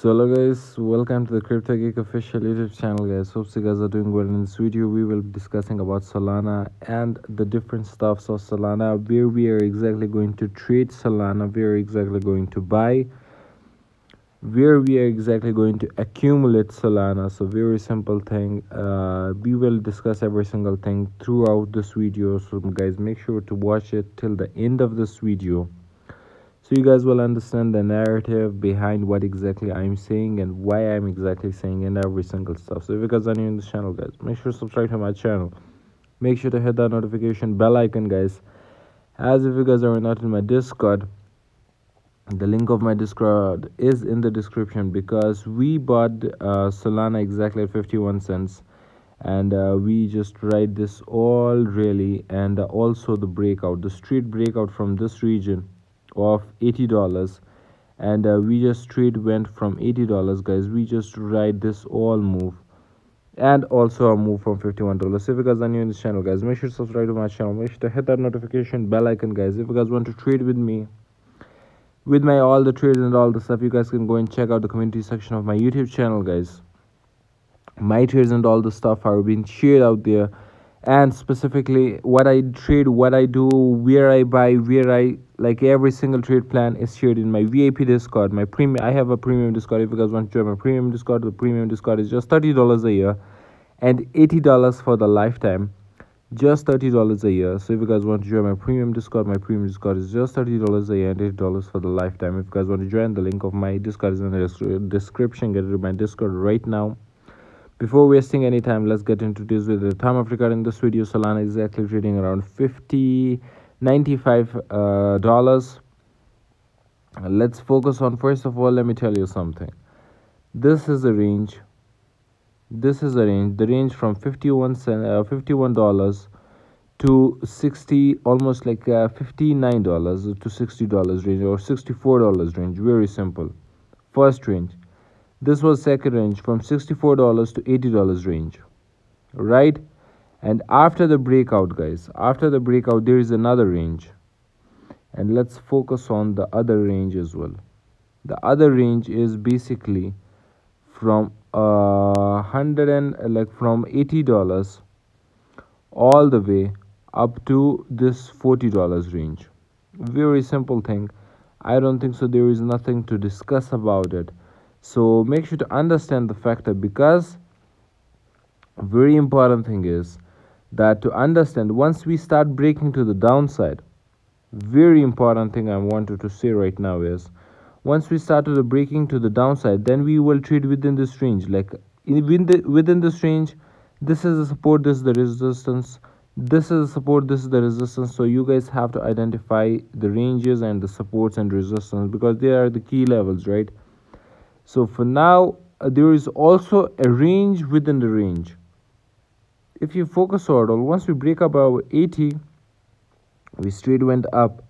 So hello guys, welcome to the Crypto Geek official YouTube channel guys. Hope you guys are doing well. In this video, we will be discussing about Solana and the different stuffs of Solana, where we are exactly going to trade Solana, where exactly going to buy, where we are exactly going to accumulate Solana. So very simple thing. Uh, we will discuss every single thing throughout this video. So guys, make sure to watch it till the end of this video so you guys will understand the narrative behind what exactly i'm saying and why i'm exactly saying in every single stuff. So if you guys are new in this channel guys make sure to subscribe to my channel. Make sure to hit that notification bell icon guys. As if you guys are not in my discord the link of my discord is in the description because we bought uh, solana exactly at 51 cents and uh, we just write this all really and uh, also the breakout the street breakout from this region of $80 and uh, we just trade went from $80 guys. We just ride this all move. And also a move from $51 so if you guys are new in this channel guys make sure to subscribe to my channel. Make sure to hit that notification bell icon guys. If you guys want to trade with me with my all the trades and all the stuff you guys can go and check out the community section of my youtube channel guys. My trades and all the stuff are being shared out there and specifically what i trade what i do where i buy where i like every single trade plan is shared in my vip discord my premium i have a premium discord if you guys want to join my premium discord. The premium discord is just $30 a year and $80 for the lifetime. Just $30 a year. So if you guys want to join my premium discord my premium discord is just $30 a year and $8 for the lifetime. If you guys want to join the link of my discord is in the description. Get to my discord right now before wasting any time let's get this with the time of recording this video. Solana is exactly trading around 50 95 uh, dollars. Let's focus on first of all let me tell you something. This is the range. This is the range. The range from 51 cent uh, 51 dollars to 60 almost like uh, 59 dollars to 60 dollars range or 64 dollars range. Very simple. First range this was second range from $64 to $80 range. Right? And after the breakout guys after the breakout there is another range. And let's focus on the other range as well. The other range is basically from uh hundred and like from eighty dollars all the way up to this forty dollars range. Very simple thing. I don't think so. There is nothing to discuss about it so make sure to understand the factor because very important thing is that to understand once we start breaking to the downside very important thing i wanted to say right now is once we start to the breaking to the downside then we will trade within this range like within the within this range this is the support this is the resistance. This is the support this is the resistance. So you guys have to identify the ranges and the supports and resistance because they are the key levels right so for now uh, there is also a range within the range. If you focus on once we break up our 80 we straight went up.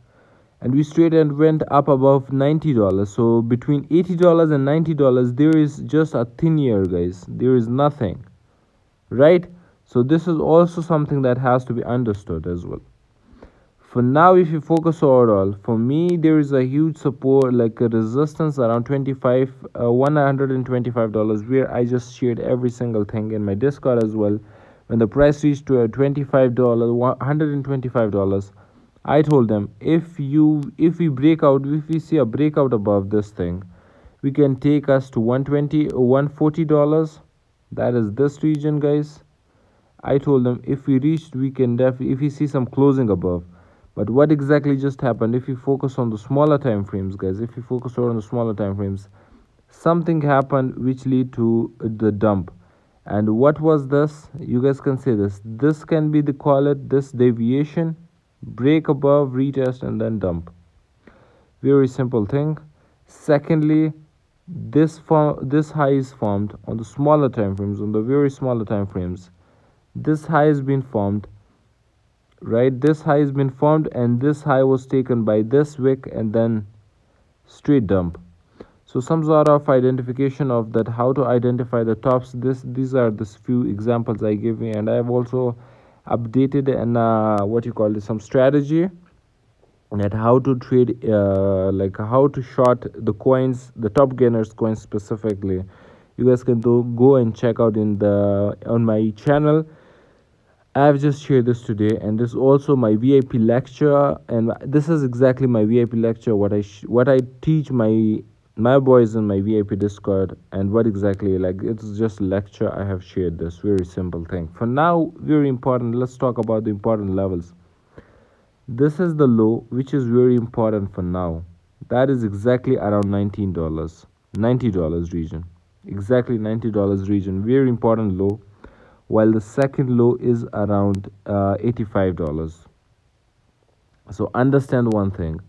And we straight and went up above $90 so between $80 and $90 there is just a thin air guys. There is nothing. Right? So this is also something that has to be understood as well for now if you focus overall for me there is a huge support like a resistance around 25 uh, 125 dollars where i just shared every single thing in my discord as well. When the price reached to a 25 dollar 125 dollars i told them if you if we break out if we see a breakout above this thing we can take us to 120 or 140 dollars. That is this region guys. I told them if we reached we can def if we see some closing above but what exactly just happened if you focus on the smaller time frames guys if you focus on the smaller time frames something happened which lead to the dump. And what was this? You guys can say this. This can be the call it this deviation break above retest and then dump. Very simple thing. Secondly this form this high is formed on the smaller time frames on the very smaller time frames. This high has been formed right? This high has been formed and this high was taken by this wick and then straight dump. So some sort of identification of that how to identify the tops. This these are the few examples i give you and i have also updated and uh, what you call it some strategy that how to trade uh, like how to short the coins the top gainers coins specifically. You guys can do, go and check out in the on my channel i've just shared this today and this is also my vip lecture and this is exactly my vip lecture what i what i teach my my boys in my vip discord and what exactly like it's just lecture. I have shared this. Very simple thing. For now very important let's talk about the important levels. This is the low which is very important for now. That is exactly around $19 $90 region. Exactly $90 region. Very important low while the second low is around uh, $85 so understand one thing.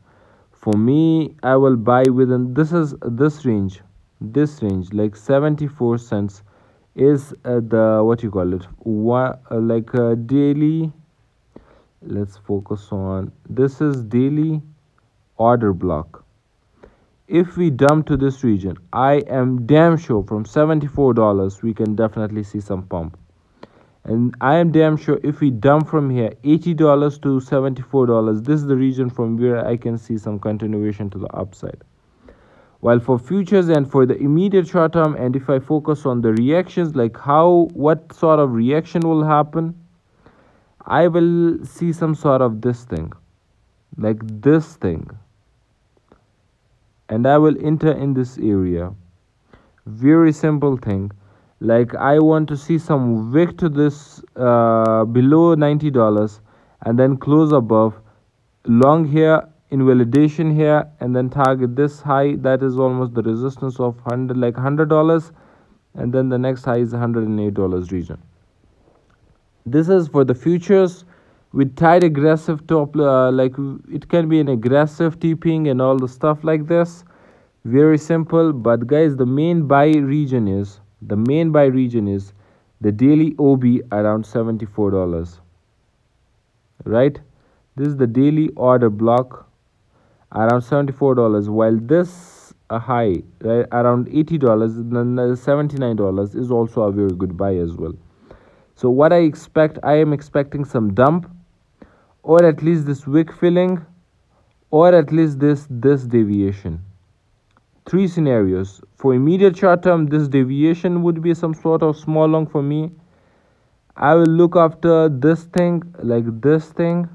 For me i will buy within this is this range this range like 74 cents is uh, the what you call it what uh, like a daily let's focus on this is daily order block. If we dump to this region i am damn sure from 74 dollars we can definitely see some pump and i am damn sure if we dump from here 80 dollars to 74 dollars this is the region from where i can see some continuation to the upside while for futures and for the immediate short term and if i focus on the reactions like how what sort of reaction will happen I will see some sort of this thing, like this thing, and I will enter in this area. Very simple thing. Like I want to see some wick to this uh, below $90 and then close above, long here, invalidation here, and then target this high. That is almost the resistance of 100 like $100 and then the next high is $108 region. This is for the futures. With tight aggressive top uh, like it can be an aggressive tipping and all the stuff like this. Very simple. But guys the main buy region is the main buy region is the daily ob around 74 dollars. Right? This is the daily order block around 74 dollars while this high right around 80 dollars then 79 dollars is also a very good buy as well. So what I expect, I am expecting some dump or at least this wick filling or at least this this deviation. Three scenarios. For immediate short term, this deviation would be some sort of small long for me. I will look after this thing like this thing,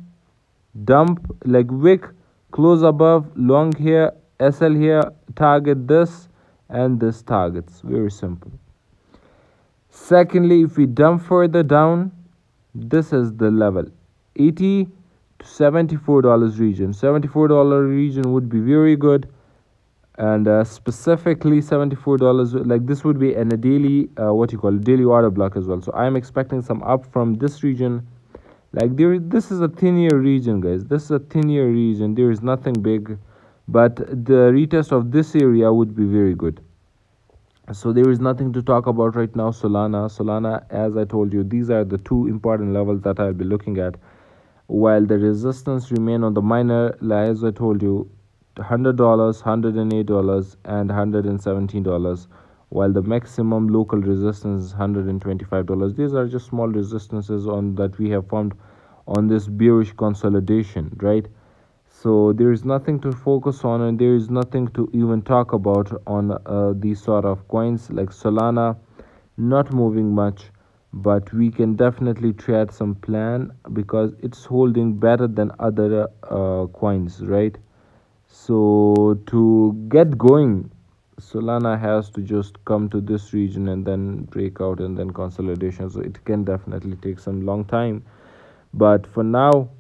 dump like wick, close above, long here, SL here, target this and this targets. Very simple. Secondly, if we dump further down, this is the level 80 to 74 dollars region 74 dollar region would be very good and uh, specifically 74 dollars like this would be in a daily uh, what you call daily order block as well. So i'm expecting some up from this region. Like there this is a thinner region guys. This is a thinner region. There is nothing big. But the retest of this area would be very good. So there is nothing to talk about right now solana. Solana as i told you these are the two important levels that i'll be looking at. While the resistance remain on the minor as i told you $100 $108 and $117 while the maximum local resistance is $125 these are just small resistances on that we have formed on this bearish consolidation right? So there is nothing to focus on and there is nothing to even talk about on uh, these sort of coins like solana not moving much but we can definitely trade some plan because it's holding better than other uh, coins right so to get going solana has to just come to this region and then break out and then consolidation. So it can definitely take some long time. But for now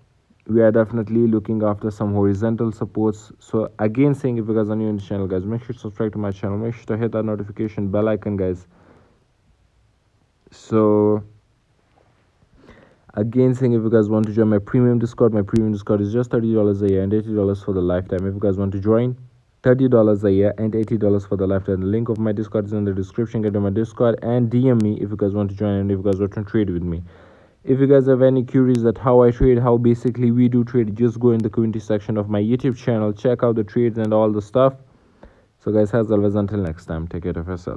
we are definitely looking after some horizontal supports. So again saying if you guys are new in the channel guys make sure to subscribe to my channel. Make sure to hit that notification bell icon guys. So again saying if you guys want to join my premium discord my premium discord is just $30 a year and $80 for the lifetime. If you guys want to join $30 a year and $80 for the lifetime. The link of my discord is in the description. Get to my discord and dm me if you guys want to join and if you guys want to trade with me. If you guys have any queries that how i trade how basically we do trade just go in the community section of my youtube channel check out the trades and all the stuff. So guys as always until next time take care of yourself